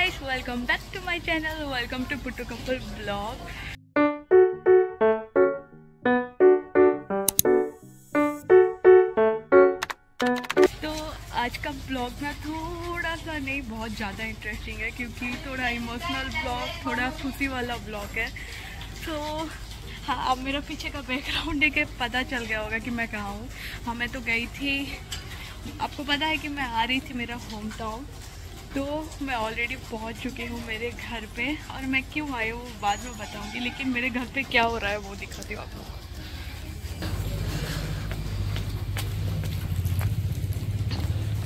guys, welcome back to my channel. Welcome to Puttu Couple Vlog. तो आज का blog ना थोड़ा सा नहीं बहुत ज़्यादा इंटरेस्टिंग है क्योंकि थोड़ा इमोशनल ब्लॉग थोड़ा खुशी वाला ब्लॉग है तो हाँ अब मेरा पीछे का बैकग्राउंड देख पता चल गया होगा कि मैं कहाँ हूँ हाँ मैं तो गई थी आपको पता है कि मैं आ रही थी मेरा होम टाउन तो मैं ऑलरेडी पहुँच चुकी हूँ मेरे घर पे और मैं क्यों आई हूँ बाद में बताऊँगी, लेकिन मेरे घर पे क्या हो रहा है वो दिखाती हूँ आपको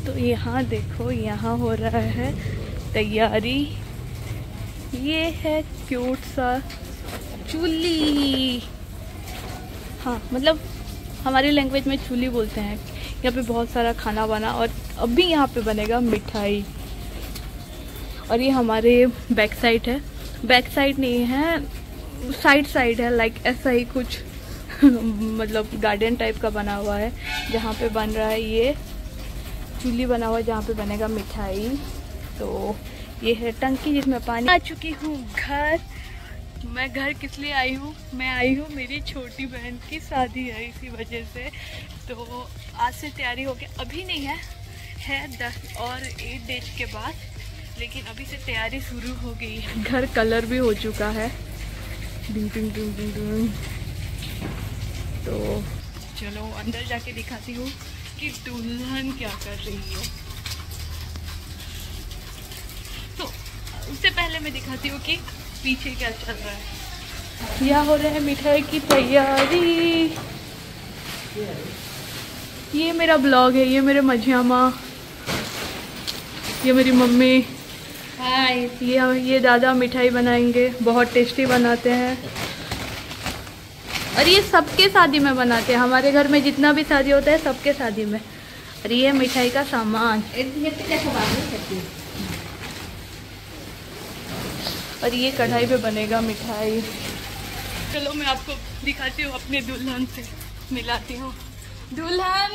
तो यहाँ देखो, यहाँ हो रहा है तैयारी। ये है क्यूट सा चूल्ही हाँ मतलब हमारी लैंग्वेज में चूल्ही बोलते हैं। यहाँ पे बहुत सारा खाना बना और अभी यहाँ पे बनेगा मिठाई। और ये हमारे बैक साइड है। बैक साइड नहीं है साइड साइड है लाइक ऐसा ही कुछ मतलब गार्डन टाइप का बना हुआ है, जहाँ पे बन रहा है ये चूल्ही बना हुआ है, जहाँ पे बनेगा मिठाई। तो ये है टंकी जिसमें पानी आ चुकी हूँ। घर, मैं घर किस लिए आई हूँ? मैं आई हूँ मेरी छोटी बहन की शादी है इसी वजह से। तो आज से तैयारी हो गई अभी नहीं है है दस और एट डेज़ के बाद। लेकिन अभी से तैयारी शुरू हो गई है। घर कलर भी हो चुका है। डिंग डिंग डिंग डिंग डिंग। तो चलो, अंदर जाके दिखाती हूँ कि दुल्हन क्या कर रही है। तो उससे पहले मैं दिखाती हूँ कि पीछे क्या चल रहा है। यह हो रहा है मिठाई की तैयारी? ये मेरा ब्लॉग है, ये मेरे मझियामा ये मेरी मम्मी। हाय, ये ये दादा मिठाई बनाएँगे, बहुत टेस्टी बनाते हैं। और ये सबके शादी में बनाते हैं, हमारे घर में जितना भी शादी होता है सबके शादी में। और ये मिठाई का सामान। और ये कढ़ाई पे बनेगा मिठाई। चलो मैं आपको दिखाती हूँ, अपने दुल्हन से मिलाती हूँ। दुल्हन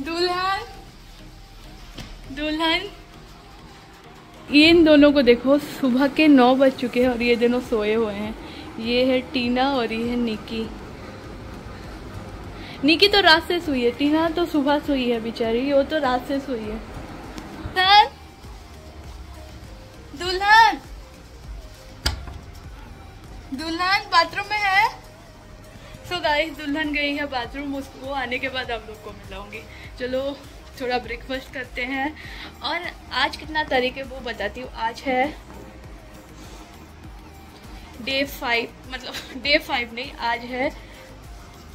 दुल्हन दुल्हन। ये इन दोनों को देखो सुबह के नौ बज चुके हैं और ये दोनों सोए हुए हैं। ये है टीना और ये है निकी। निकी तो रात से सोई है टीना तो सुबह सोई है बेचारी वो तो रात से सोई है। दुल्हन! दुल्हन! बाथरूम में है? सो so गाइस दुल्हन गई है बाथरूम उसको आने के बाद आप लोग को मिलाऊँगी। चलो थोड़ा ब्रेकफास्ट करते हैं। और आज कितना तारीख है वो बताती हूँ। आज है डे फाइव मतलब डे फाइव नहीं, आज है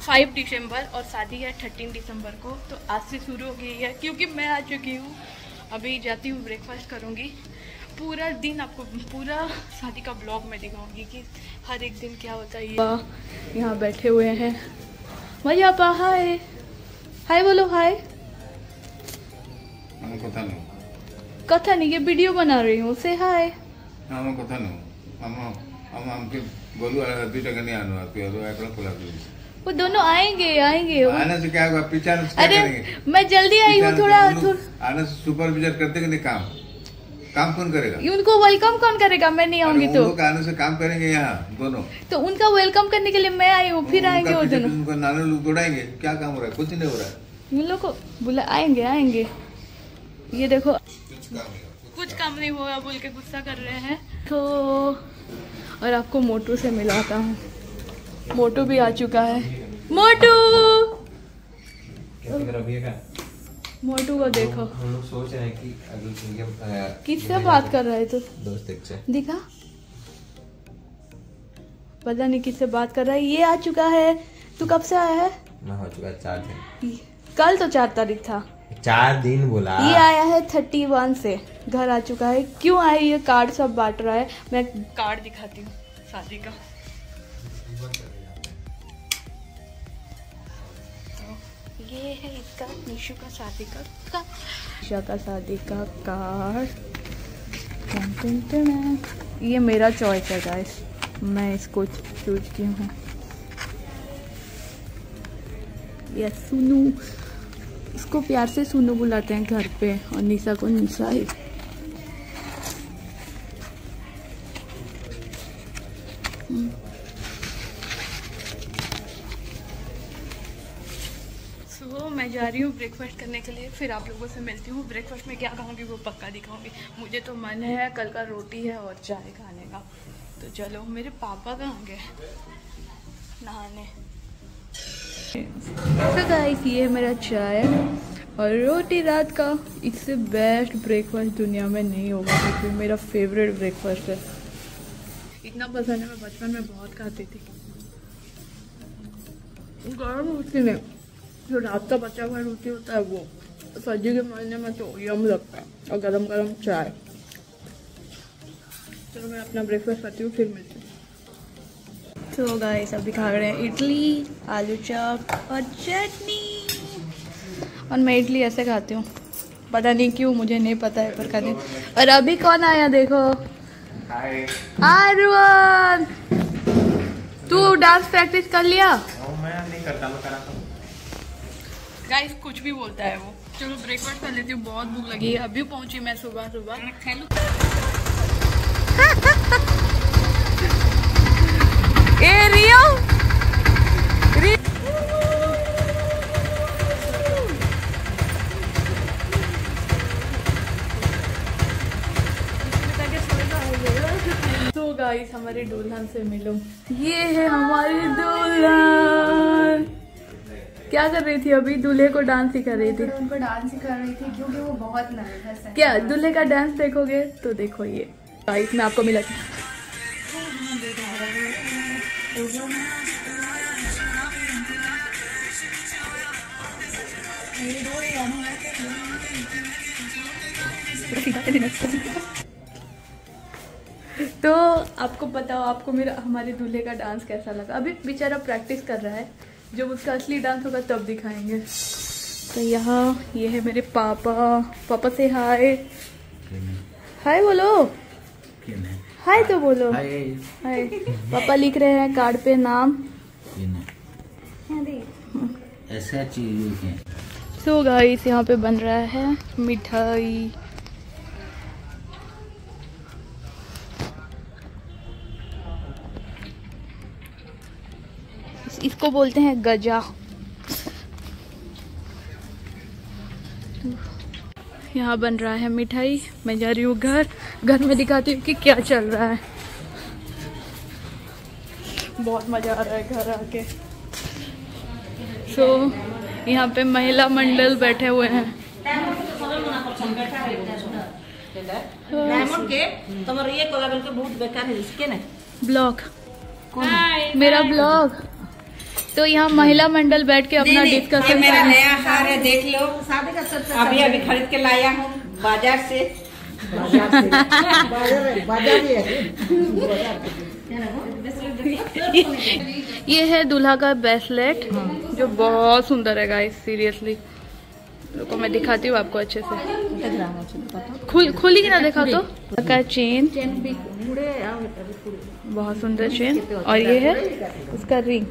फाइव दिसंबर और शादी है थर्टीन दिसंबर को। तो आज से शुरू हो गई है, क्योंकि मैं आ चुकी हूँ। अभी जाती हूँ ब्रेकफास्ट करूँगी। पूरा दिन आपको, पूरा शादी का ब्लॉग मैं दिखाऊँगी कि हर एक दिन क्या होता है यहाँ बैठे हुए हैं। मज़ा पा हाय। हाय बोलो, हाय। कथा नहीं ये वीडियो बना रही हूँ से हाय हम कथन हम हम हमके बोलू अभी तक नहीं आनो आप और एकला खुला वो दोनों आएँगे आएँगे आने से क्या होगा पीछे आना से अरे मैं जल्दी आई हूँ थोड़ा थोड़ा आने से सुपर विजर करते नहीं काम काम कौन करेगा उनको वेलकम कौन करेगा मैं नहीं आऊँगी तो आने से काम करेंगे यहाँ दोनों तो उनका वेलकम करने के लिए मैं आई हूँ फिर आएँगे वो दोनों नाना लोग दौड़ाएँगे क्या काम हो रहा है कुछ नहीं हो रहा है उन लोग को बुला आएँगे आएँगे ये देखो। कुछ काम नहीं हो- हुआ बोल के गुस्सा कर रहे हैं। तो और आपको मोटू से मिलाता हूँ। मोटू भी आ चुका है। मोटू! क्या फ़िक्र अभी है क्या? मोटू को देखो। हम लोग सोच रहे हैं कि अगली किससे बात कर रहे थे दोस्त एक से। दिखा। पता नहीं किससे बात कर रहा है। ये आ चुका है। तू कब से आया है? मैं हो चुका चार दिन। कल तो चार तारीख था। चार दिन बोला। ये आया है थर्टी वन से। घर आ चुका है। क्यों आया ये कार्ड सब बांट रहा है? मैं कार्ड दिखाती हूँ शादी का। तो ये है इसका निशु का शादी का। का निशा का शादी का कार्ड। ये मेरा चॉइस है गाइस मैं इसको चूज़ की हूँ। या सुनू। इसको प्यार से सोनू बुलाते हैं घर पे, और निशा को निशा ही। मैं जा रही हूँ ब्रेकफास्ट करने के लिए, फिर आप लोगों से मिलती हूँ। ब्रेकफास्ट में क्या खाऊँगी वो पक्का दिखाऊँगी। मुझे तो मन है, कल का रोटी है और चाय खाने का। तो चलो, मेरे पापा कहाँ गए? नहाने। तो गाइस ये है मेरा चाय और रोटी रात का इससे बेस्ट ब्रेकफास्ट दुनिया में नहीं होगा, क्योंकि मेरा फेवरेट ब्रेकफास्ट है। इतना पसंद है, मैं बचपन में बहुत खाती थी। गर्म रोटी में जो रात का बचा हुआ रोटी होता है वो। सर्दी के महीने में तो यम लगता है, और गरम गरम चाय। चलो तो मैं अपना ब्रेकफास्ट करती हूँ, फिर मिलती हूँ। तो गाइस अभी खा रहे हैं इडली आलू चॉप और चटनी। और मैं इडली ऐसे खाती हूँ। पता नहीं क्यों मुझे नहीं पता है पर हूँ। और अभी कौन आया देखो? आरवन तू डांस प्रैक्टिस कर लिया? मैं नहीं करता मैं करा गाइस कुछ भी बोलता है वो। चलो ब्रेकफास्ट कर लेती हूँ बहुत भूख लगी है। अभी पहुँची मैं सुबह सुबह ए रियो गाइस हमारी दुल्हन से मिलो। ये है हमारी दुल्हन। क्या कर रही थी अभी? दूल्हे को डांस सिखा रही थी। उनको डांस ही कर रही थी क्योंकि वो बहुत नर्वस है। क्या दूल्हे का डांस देखोगे? तो देखो ये। गाइस मैं आपको मिला तो आपको बताओ आपको मेरा हमारे दूल्हे का डांस कैसा लगा? अभी बेचारा प्रैक्टिस कर रहा है। जब उसका असली डांस होगा तब दिखाएँगे। तो यहाँ ये है मेरे पापा। पापा से हाय हाय बोलो। हाय तो बोलो। हाय पापा लिख रहे हैं कार्ड पे नाम। ऐसा चीज़ सो गाइस यहाँ पे बन रहा है मिठाई। इसको बोलते हैं गजा। यहाँ बन रहा है मिठाई। मैं जा रही हूँ घर। घर में दिखाती हूँ कि क्या चल रहा है। बहुत मज़ा आ रहा है घर आके। सो so, यहाँ पे महिला मंडल बैठे हुए हैं। डायमंड के तुम्हारे ये के बहुत बेकार है इसके ब्लॉग मेरा ब्लॉग तो यहाँ महिला मंडल बैठ के अपना ये डिस्कशन मेरा नया हार है देख लो। शादी का सबसे अभी अभी खरीद के लाया हूँ बाज़ार से। ये है दूल्हा का ब्रेसलेट जो बहुत सुंदर है गाइस सीरियसली रुको मैं दिखाती हूँ आपको अच्छे से। खुल खुली की ना देखा तो? का चेन। बहुत सुंदर चेन और ये है उसका रिंग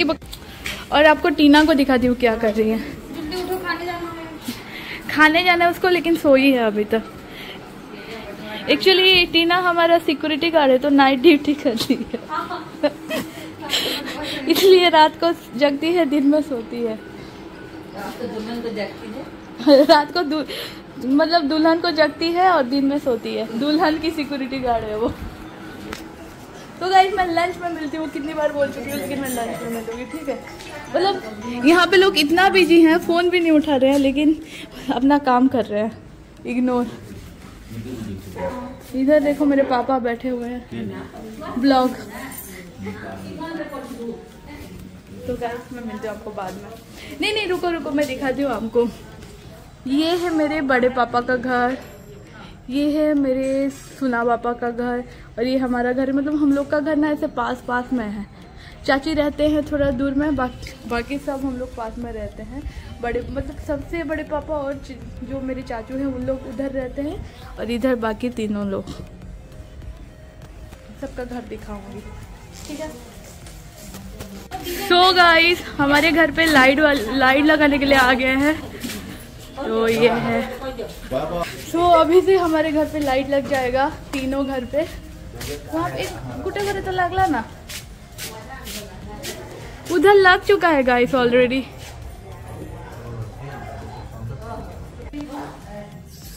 ये और आपको टीना को दिखाती हूँ क्या कर रही है। खाने जाना है उसको लेकिन सोई है अभी तक एक्चुअली टीना हमारा सिक्योरिटी गार्ड है तो नाइट ड्यूटी करती है। इसलिए रात को जगती है दिन में सोती है। रात को दु- मतलब दुल्हन को जगती है और दिन में सोती है। दुल्हन की सिक्योरिटी गार्ड है वो। तो गाइस मैं लंच में मिलती हूँ। कितनी बार बोल चुकी हूँ लेकिन मैं लंच में मिलूँगी, ठीक है? मतलब यहाँ पे लोग इतना बिज़ी हैं फ़ोन भी नहीं उठा रहे हैं, लेकिन अपना काम कर रहे हैं। इग्नोर इधर देखो, मेरे पापा बैठे हुए हैं। ब्लॉग तो मैं मिलती हूँ आपको बाद में। नहीं नहीं, रुको रुको, मैं दिखाती हूँ आपको। ये है मेरे बड़े पापा का घर। ये है मेरे सुना पापा का घर। और ये हमारा घर मतलब हम लोग का घर ना ऐसे पास पास में है। चाची रहते हैं थोड़ा दूर में बाकी बाकी सब हम लोग पास में रहते हैं। बड़े मतलब सबसे बड़े पापा और जो मेरे चाचू हैं, उन लोग उधर रहते हैं। और इधर बाकी तीनों लोग। सबका घर दिखाऊँगी। ठीक है? सो गाइस हमारे घर पे लाइट लाइट लगाने के लिए आ गए हैं। तो ये है। सो so, अभी से हमारे घर पे लाइट लग जाएगा तीनों घर पे। वहाँ पे एक कुटे भरे तो लागला ना? उधर लग चुका है गाइस ऑलरेडी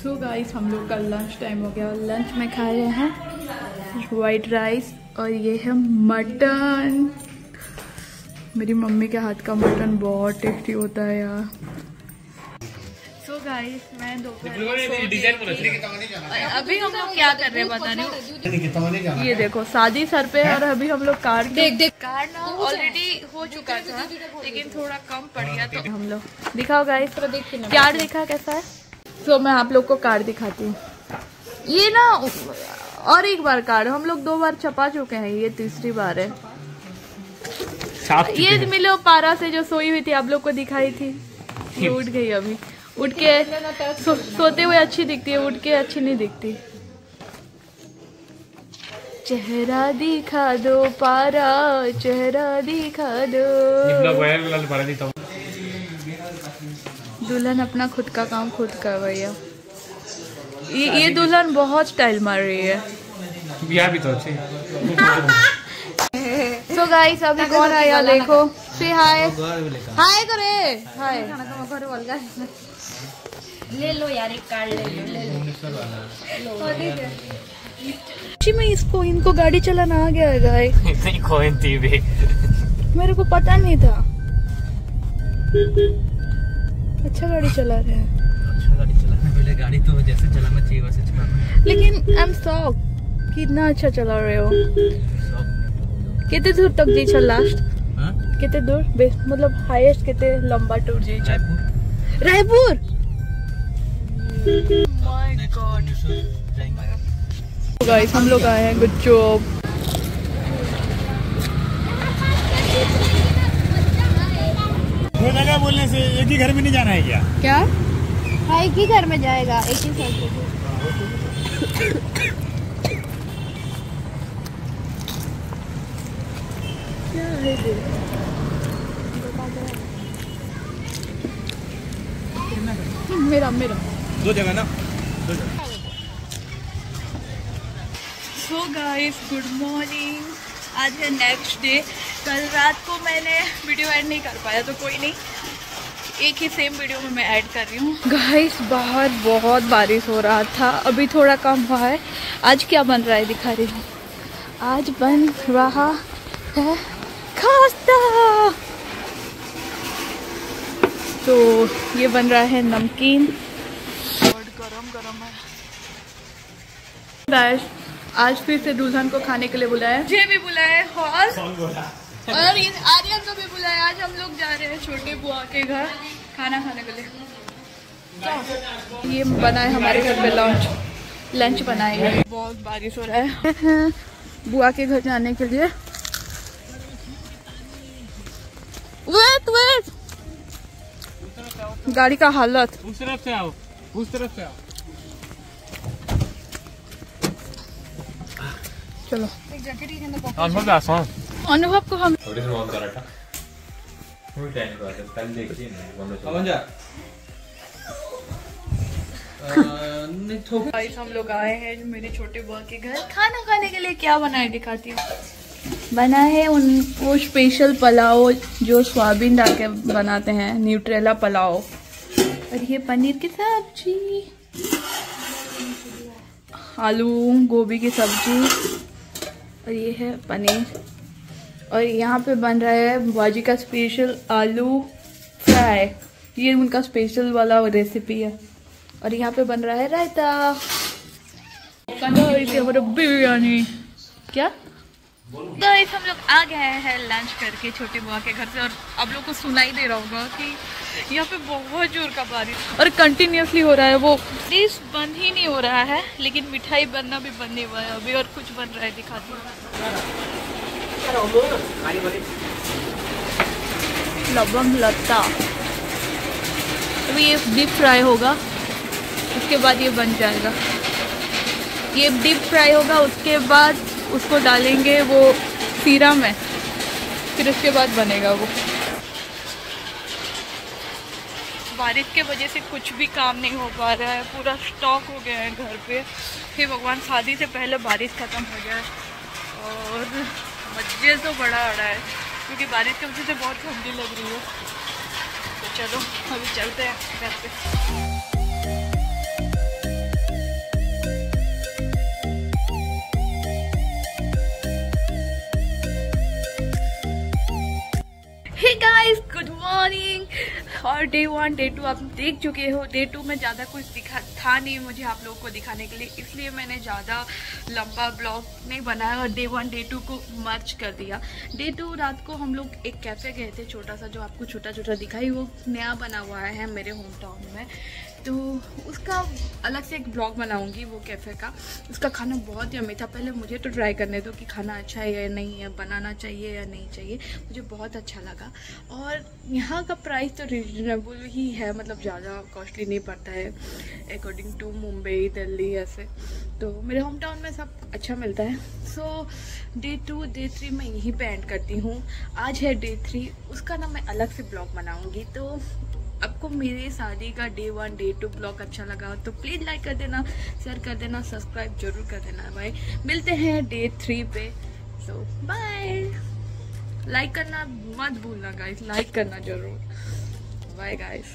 सो गाइस हम लोग का लंच टाइम हो गया। और लंच में खा रहे हैं वाइट राइस और ये है मटन मेरी मम्मी के हाथ का मटन बहुत टेस्टी होता है यार। गाइस मैं दोपहर सो। और अभी हम लोग क्या कर रहे हैं पता नहीं। ये देखो शादी सर पे और अभी हम लोग कार देख देख। कार ना ऑलरेडी हो। चुका था लेकिन थोड़ा कम पड़ गया तो हम लोग दिखाओ गाइस कार दिखा कैसा है? तो मैं आप लोग को कार दिखाती हूँ। ये ना और एक बार कार हम लोग दो बार छपा चुके हैं ये तीसरी बार है। ये मिलो पारा से जो सोई हुई थी आप लोग को दिखाई थी। ये उठ गई अभी। उठ के सो, सोते हुए अच्छी दिखती है उठ के अच्छी नहीं दिखती। चेहरा दिखा दो पारा चेहरा दिखा दो। दुल्हन अपना खुद का काम खुद कर रही है ये, ये दुल्हन बहुत स्टाइल मार रही है। भी तो अच्छी सो गाइस अभी कौन आया? देखो। से हाय हाय करे हाय ले लो यार एक कार्ड ले लो ले लो। मैं इसको इनको गाड़ी चलाना आ गया है इतनी खोइन थी भी। मेरे को पता नहीं था। अच्छा गाड़ी चला रहे हैं। अच्छा गाड़ी चलाना पहले गाड़ी तो जैसे चलाना चाहिए वैसे चलाना लेकिन आई एम शॉक कितना अच्छा चला रहे हो। कितने दूर तक जी चल लास्ट हाँ? कितने दूर? मतलब हाईएस्ट कितने लंबा टूर जी? रायपुर। गाइस हम लोग आए हैं गुड जॉब दो जगह बोलने से एक ही घर में नहीं जाना है क्या? क्या? हाँ एक ही घर में जाएगा एक ही साथ मेरा मेरा। दो जगह ना। दो जगह। सो गाइस गुड मॉर्निंग आज है नेक्स्ट डे कल रात को मैंने वीडियो ऐड नहीं कर पाया तो कोई नहीं। एक ही सेम वीडियो में मैं ऐड कर रही हूँ। गाइस बाहर बहुत बारिश हो रहा था। अभी थोड़ा कम हुआ है। आज क्या बन रहा है दिखा रही हूँ। आज बन रहा है खास्ता। तो ये बन रहा है नमकीन। और गरम गरम है आज फिर से दुल्हन को खाने के लिए बुलाया मुझे भी बुलाया और और आर्यन को भी बुलाया आज हम लोग जा रहे हैं छोटे बुआ के घर खाना खाने के लिए। ये बना है हमारे घर पे लंच लंच बनाए। बहुत बारिश हो रहा है। बुआ के घर जाने के लिए। गाड़ी का हालत। उस तरफ़ से आओ उस तरफ़ से आओ। चलो। अनुभव हाँ। अनुभव को हम हम लोग आए हैं मेरे छोटे बुआ के घर। खाना खाने के लिए क्या बनाए दिखाती हूँ। बना है उन वो स्पेशल पुलाव जो सोयाबीन डाल के बनाते हैं न्यूट्रेला पुलाव। और ये पनीर की सब्ज़ी। आलू गोभी की सब्ज़ी। और ये है पनीर। और यहाँ पे बन रहा है भाजी का स्पेशल आलू फ्राई। ये उनका स्पेशल वाला रेसिपी है। और यहाँ पे बन रहा है रायता। बिरयानी। क्या? गाइस हम लोग आ गए हैं लंच करके छोटे बुआ के घर से और आप लोग को सुनाई दे रहा होगा कि यहाँ पे बहुत ज़ोर का बारिश और कंटिन्यूसली हो रहा है वो डिश बंद ही नहीं हो रहा है लेकिन मिठाई बनना भी बंद नहीं हुआ है अभी और कुछ बन रहा है दिखाती हूँ। लवंग लता तो ये डीप फ्राई होगा उसके बाद ये बन जाएगा। ये डीप फ्राई होगा उसके बाद उसको डालेंगे वो सीरा में, फिर उसके बाद बनेगा वो। बारिश के वजह से कुछ भी काम नहीं हो पा रहा है, पूरा स्टॉक हो गया है घर पे। हे भगवान, शादी से पहले बारिश ख़त्म हो जाए और मज़े तो बड़ा आ रहा है, क्योंकि बारिश की वजह से बहुत ठंडी लग रही है। तो चलो, अभी चलते हैं घर पे। मॉर्निंग और डे वन डे टू आप देख चुके हो डे टू में ज़्यादा कुछ दिखा, था नहीं मुझे आप लोगों को दिखाने के लिए, इसलिए मैंने ज़्यादा लंबा ब्लॉग नहीं बनाया और डे वन डे टू को मर्च कर दिया। डे टू रात को हम लोग एक कैफ़े गए थे, छोटा सा, जो आपको छोटा छोटा दिखाई, वो नया बना हुआ है मेरे होम टाउन में। तो उसका अलग से एक ब्लॉग बनाऊँगी वो कैफ़े का। उसका खाना बहुत ही अमी था। पहले मुझे तो ट्राई करने दो कि खाना अच्छा है या नहीं है, बनाना चाहिए या नहीं चाहिए। मुझे बहुत अच्छा लगा। और यहाँ का प्राइस तो रिजनेबल ही है मतलब ज़्यादा कॉस्टली नहीं पड़ता है अकॉर्डिंग टू मुंबई, दिल्ली ऐसे। तो मेरे होम टाउन में सब अच्छा मिलता है। So day two day three मैं यहीं पे एंड करती हूँ। आज है डे थ्री उसका ना मैं अलग से ब्लॉग बनाऊँगी। तो आपको मेरे शादी का day one day two blog अच्छा लगा हो तो प्लीज़ लाइक कर देना शेयर कर देना सब्सक्राइब ज़रूर कर देना भाई। मिलते हैं डे थ्री पे। सो बाय लाइक करना मत भूलना गाइस लाइक करना ज़रूर। Bye guys